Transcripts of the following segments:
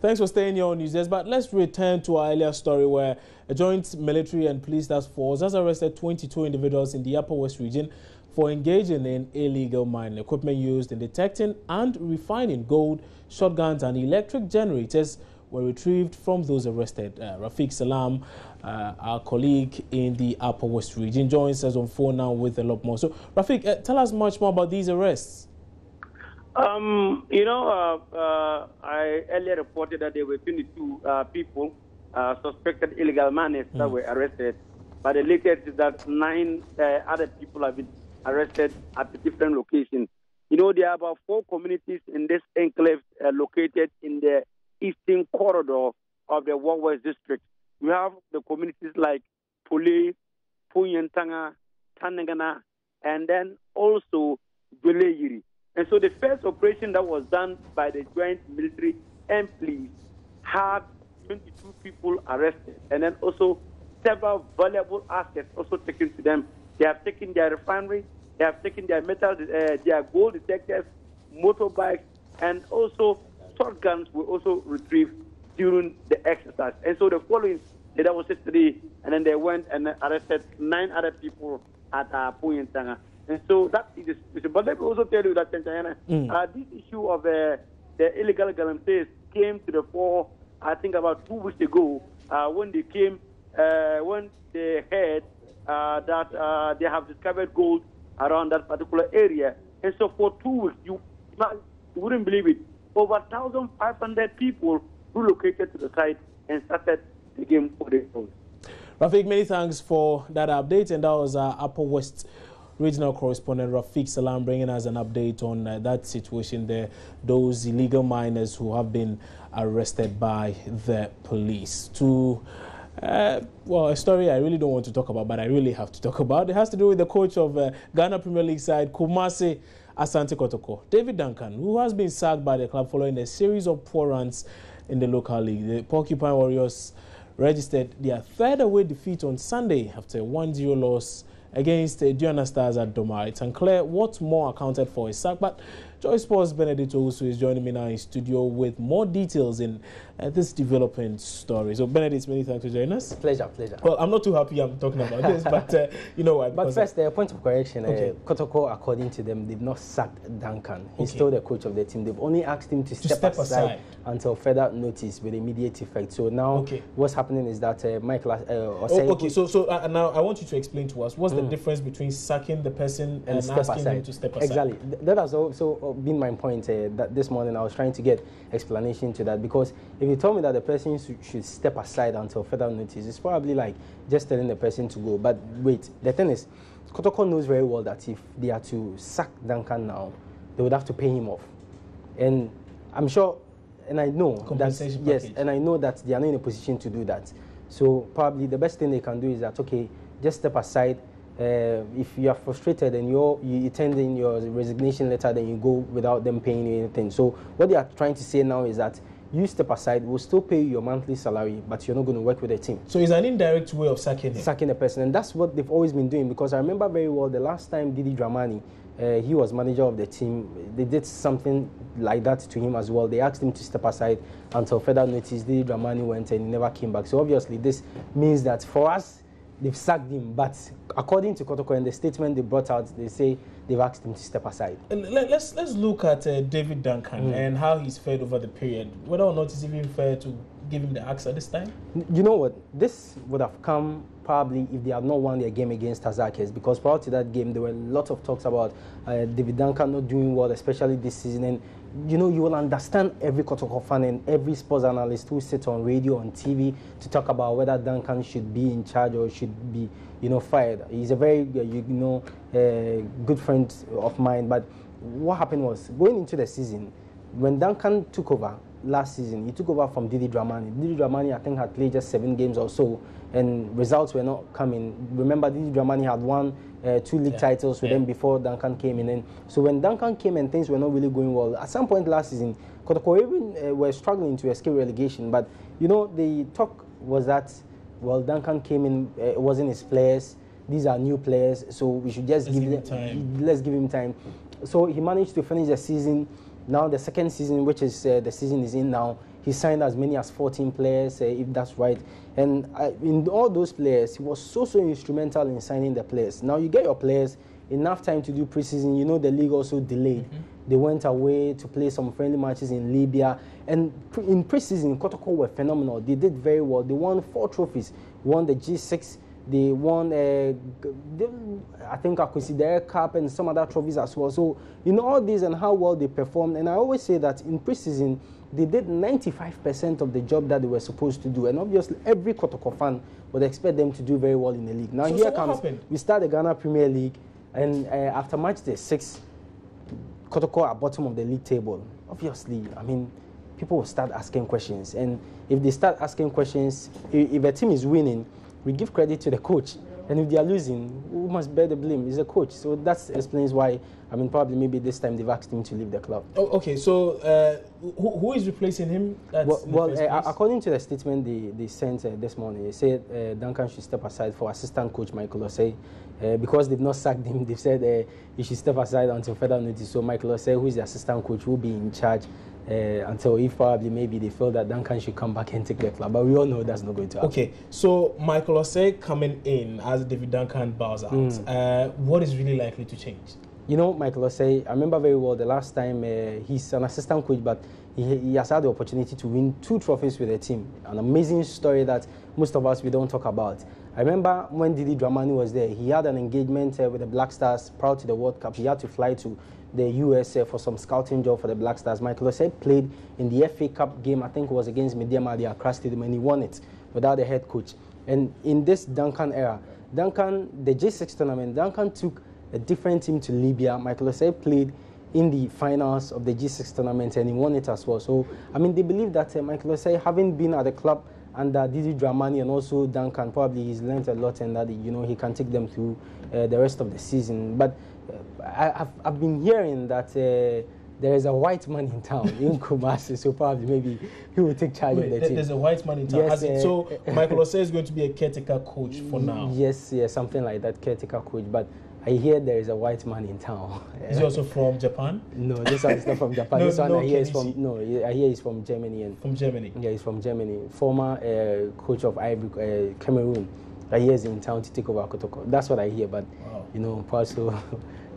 Thanks for staying here on News But let's return to our earlier story where a joint military and police task force has arrested 22 individuals in the Upper West region for engaging in illegal mining equipment used in detecting and refining gold, shotguns and electric generators were retrieved from those arrested. Uh, Rafiq Salam, uh, our colleague in the Upper West region, joins us on phone now with a lot more. So, Rafiq, uh, tell us much more about these arrests. Um, you know, uh, uh, I earlier reported that there were 22 uh, people, suspected illegal miners mm. that were arrested. But the latest is that nine other people have been arrested at different locations. You know, there are about four communities in this enclave uh, located in the eastern corridor of the Wa West district. We have the communities like Pule, Punyantanga, Tanagana, and then also Gweleyiri. And so the first operation that was done by the joint military and police had 22 people arrested, and then also several valuable assets also taken to them they have taken their refinery, they have taken their metal, uh, their gold detectors, motorbikes, and also shotguns were also retrieved during the exercise. And so the following day, that was yesterday, and then they went and arrested nine other people at uh, Puyentanga. And so that is the But let me also tell you that mm. uh, this issue of uh, the illegal galamseys came to the fore, I think, about two weeks ago uh, when they came, uh, when they heard uh, that uh, they have discovered gold around that particular area. And so for two weeks, you, you wouldn't believe it, over 1,500 people relocated to the site and started digging for the gold. Rafiq, many thanks for that update. And that was uh, Upper West regional correspondent Rafiq Salam bringing us an update on uh, that situation there, those illegal miners who have been arrested by the police. To uh, well, a story I really don't want to talk about, but I really have to talk about. It has to do with the coach of uh, Ghana Premier League side, Kumasi Asante Kotoko, David Duncan, who has been sacked by the club following a series of poor runs in the local league. The Porcupine Warriors registered their third away defeat on Sunday after a 1-0 loss against uh, Diana Stars at Doma. It's unclear what more accounted for his sack, but Joy Sports Benedict also is joining me now in studio with more details in uh, this development story. So, Benedict, many thanks for joining us. Pleasure, pleasure. Well, I'm not too happy I'm talking about this, but uh, you know why. But first, a uh, point of correction. Uh, okay. Kotoko, according to them, they've not sacked Duncan. He's okay. still the coach of the team. They've only asked him to, to step, step aside, aside, until further notice with immediate effect. So now, okay. what's happening is that uh, Michael. Uh, oh, okay, so so uh, now I want you to explain to us what's mm. the difference between sacking the person and, and asking aside. him to step aside. Exactly. That has also been my point uh, that this morning. I was trying to get explanation to that because if you told me that the person should step aside until further notice, it's probably like just telling the person to go. But wait, the thing is, Kotoko knows very well that if they are to sack Duncan now, they would have to pay him off. And I'm sure, and I know that yes, and I know that they are not in a position to do that. So probably the best thing they can do is that okay, just step aside uh, if you are frustrated and you're, you turn in your resignation letter, then you go without them paying you anything. So what they are trying to say now is that you step aside, we'll still pay you your monthly salary, but you're not going to work with the team. So it's an indirect way of sacking him. Sacking a person, and that's what they've always been doing. Because I remember very well the last time Didi Dramani, uh, he was manager of the team. They did something like that to him as well. They asked him to step aside until further notice. Didi Dramani went and he never came back. So obviously, this means that for us they've sacked him. But according to Kotoko and the statement they brought out, they say they've asked him to step aside. Let, us let's look at uh, David Duncan mm. and how he's fared over the period. Whether or not it's even fair to give him the axe at this time. You know what? This would have come probably if they had not won their game against Tazakes because prior to that game there were a lot of talks about uh, David Duncan not doing well, especially this season. And you know, you will understand every Kotoko fan and every sports analyst who sits on radio and TV to talk about whether Duncan should be in charge or should be, you know, fired. He's a very, uh, you know, uh, good friend of mine. But what happened was going into the season, when Duncan took over last season, he took over from Didi Dramani. Didi Dramani, I think, had played just seven games or so, and results were not coming. Remember, Didi Dramani had won uh, two league yeah. titles with yeah. them before Duncan came in. And so when Duncan came and things were not really going well, at some point last season, Kotoko even uh, were struggling to escape relegation. But, you know, the talk was that, well, Duncan came in, uh, it wasn't his players. These are new players, so we should just let's give, give him time. Let's give him time. So he managed to finish the season now the second season, which is uh, the season is in now, he signed as many as 14 players, uh, if that's right. And uh, in all those players, he was so, so instrumental in signing the players. Now you get your players enough time to do preseason. You know the league also delayed. Mm -hmm. They went away to play some friendly matches in Libya. And pre in preseason, Kotoko were phenomenal. They did very well. They won four trophies. Won the G6 they won, uh, they, I think, Akwesi Cup and some other trophies as well. So, you know, all this and how well they performed. And I always say that in preseason, they did 95% of the job that they were supposed to do. And obviously, every Kotoko fan would expect them to do very well in the league. Now, so, here so comes, happened? we start the Ghana Premier League, and uh, after match day six, Kotoko are bottom of the league table. Obviously, I mean, people will start asking questions. And if they start asking questions, if a team is winning, we give credit to the coach. And if they are losing, who must bear the blame? Is the coach. So that explains why, I mean, probably maybe this time they've asked him to leave the club. Oh, okay, so uh, who, who is replacing him? well, well uh, according to the statement they, they sent uh, this morning, they said uh, Duncan should step aside for assistant coach Michael Osei. Uh, because they've not sacked him, they've said uh, he should step aside until further notice. So Michael Osei, who is the assistant coach, will be in charge uh, until if probably maybe they feel that Duncan should come back and take the club. But we all know that's not going to happen. Okay, so Michael Osei coming in as David Duncan bows out. Mm. Uh, what is really likely to change? You know, Michael Osei, I remember very well the last time uh, he's an assistant coach, but he, he, has had the opportunity to win two trophies with the team. An amazing story that most of us we don't talk about. I remember when Didi Dramani was there, he had an engagement uh, with the Black Stars prior to the World Cup. He had to fly to the US uh, for some scouting job for the Black Stars. Michael Osei played in the FA Cup game, I think it was against Medeama at the Accra Stadium, and he won it without the head coach. And in this Duncan era, Duncan, the G6 tournament, Duncan took a different team to Libya. Michael Osei played in the finals of the G6 tournament and he won it as well. So, I mean, they believe that uh, Michael Osei, having been at the club under Didi Dramani and also Duncan, probably he's learned a lot and that, you know, he can take them through uh, the rest of the season. But I, have I've been hearing that uh, there is a white man in town in Kumasi, so probably maybe he will take charge Wait, of the team. There's a white man in town. Yes, uh, so Michael Osei is going to be a caretaker coach for now. Yes, yes, something like that, caretaker coach. But I hear there is a white man in town. Is he also from Japan? No, this one is not from Japan. no, this one no, I hear is from no, I hear he's from Germany. And from Germany. Yeah, he's from Germany. Former uh, coach of Ivory, uh, Cameroon. I hear he's in town to take over Kotoko. That's what I hear, but wow. you know, also.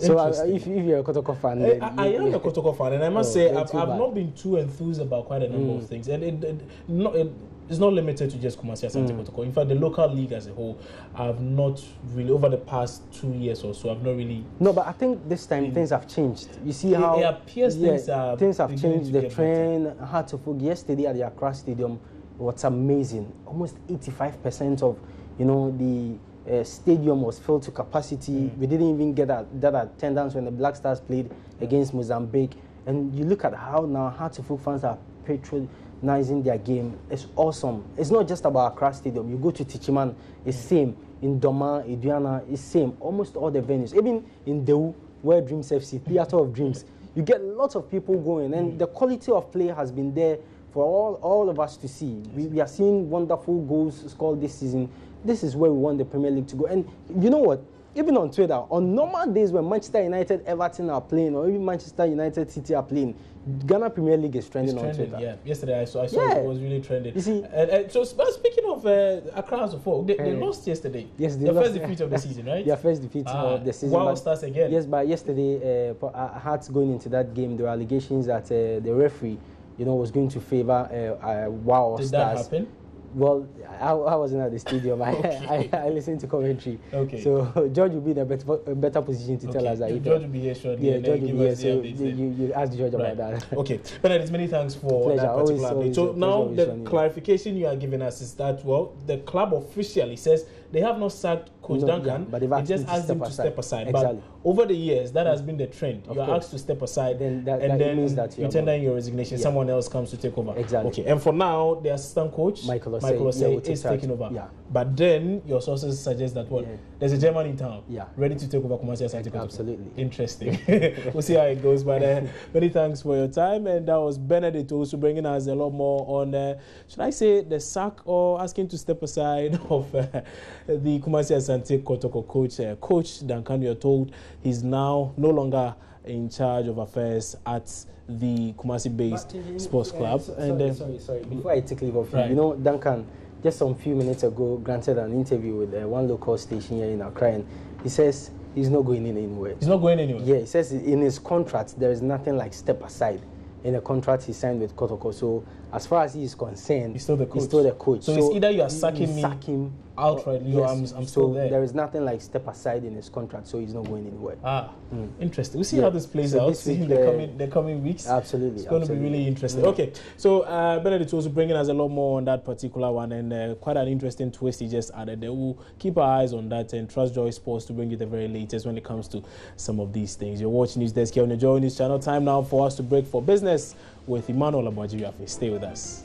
So uh, if, if you're a Kotoko fan, I, I, I am a Kotoko fan, and I must oh, say I've, I've not been too enthused about quite a number mm. of things, and it, it, not, it, it's not limited to just Kumasi Asante mm. Kotoko. In fact, the local league as a whole, I've not really over the past two years or so, I've not really. No, but I think this time mm. things have changed. You see how it, appears yeah, things, are things have changed. The train had to fog yesterday at the Accra Stadium. What's amazing? Almost 85 percent of you know the uh, stadium was filled to capacity. Mm. We didn't even get that, that attendance when the Black Stars played against Mozambique. And you look at how now Heartful fans are patronizing their game. It's awesome. It's not just about Accra Stadium. You go to Techiman, it's mm. same. In Dormaa, Aduana, it's same. Almost all the venues. Even in Dawu, where Dreams FC, Theatre of Dreams, you get lots of people going. And mm. the quality of play has been there for all, all of us to see. We, we are seeing wonderful goals scored this season this is where we want the Premier League to go. And you know what? Even on Twitter, on normal days when Manchester United, Everton are playing, or even Manchester United City are playing, Ghana Premier League is trending, trending on Twitter. Yeah, yesterday I saw, I saw yeah. it was really trending. You see, and, and so speaking of uh, Accra as they, they uh, lost yesterday. Yes, they the lost, first defeat of the season, right? Their first defeat ah, of the season. Wow, starts again. Yes, but yesterday, uh, had going into that game. There were allegations that uh, the referee, you know, was going to favour uh, uh, Wow Did Stars. that happen? Well, I, I, wasn't at the stadium. I, okay. I, I, listened to commentary. Okay. So George will be in a better, better position to okay. tell us that. George will be here shortly. Yeah, George will be here. So you, you ask George right. about that. okay. Bernard, many thanks for Pleasure. that particular always, update. So now the clarification you are giving us is that well, the club officially says they have not sacked Coach no, Duncan. Yeah, but they've just asked him to step aside. Exactly. But over the years, that has been the trend. Of you are asked to step aside, then that, and that then means that you tender in your resignation. Yeah. Someone else comes to take over. Exactly. Okay. And for now, the assistant coach, Michael Osei, Michael Osei is taking over. Yeah. But then your sources suggest that what well, there's a German in town, yeah. ready to take over Kumasi Asante Absolutely. Interesting. we'll see how it goes. But uh, many thanks for your time, and that was Benedict also bringing us a lot more on. Uh, should I say the sack or asking to step aside of uh, the Kumasi Asante Kotoko coach, uh, Coach Duncan? You're told he's now no longer in charge of affairs at the Kumasi-based sports club. So, and sorry, uh, sorry, sorry. Before I take leave of Right. you, you know, Duncan, just some few minutes ago, granted an interview with uh, one local station here in Accra, and he says he's not going in anywhere. he's not going anywhere. Yeah, he says in his contract there is nothing like step aside in the contract he signed with Kotoko. So as far as he is concerned, He's still the coach. He's still the coach. So it's either you are you- sacking me sack him outrightly, or I'm- I'm so still there. there is nothing like step aside in his contract, so he's not going anywhere. Ah, interesting. We'll see Yeah. how this plays So out. this See in week, the uh, coming the coming weeks. Absolutely, It's going to be really interesting. Okay, so uh, Benedict was bringing us a lot more on that particular one, and uh, quite an interesting twist he just added. There. We'll keep our eyes on that and trust Joy Sports to bring you the very latest when it comes to some of these things. You're watching News Desk here on the Joy News Channel. Time now for us to break for business with Emmanuel Abajiafe. Stay with us.